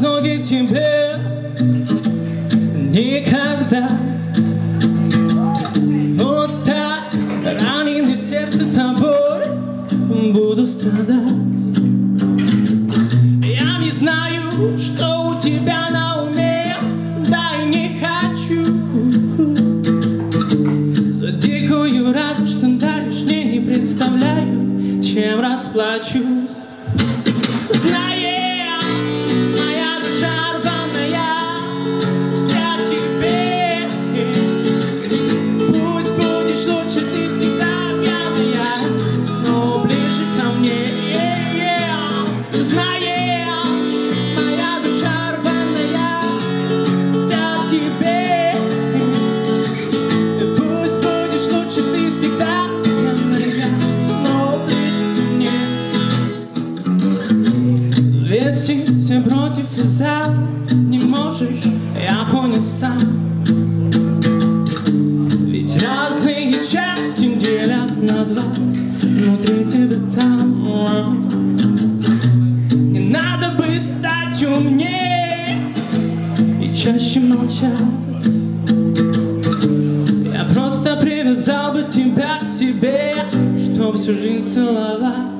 ноги к тебе никогда. вот так, раненый в сердце тобой, буду страдать. Я не знаю, что у тебя на уме, да и не хочу. За дикую радость, что даришь, не представляю, чем расплачусь. Знаешь, Весить против за Не можешь, я понял сам. Ведь разные части делят на два Внутри тебя там. Не надо бы стать умнее И чаще молчать. Я просто привязал бы тебя к себе Чтоб всю жизнь целовать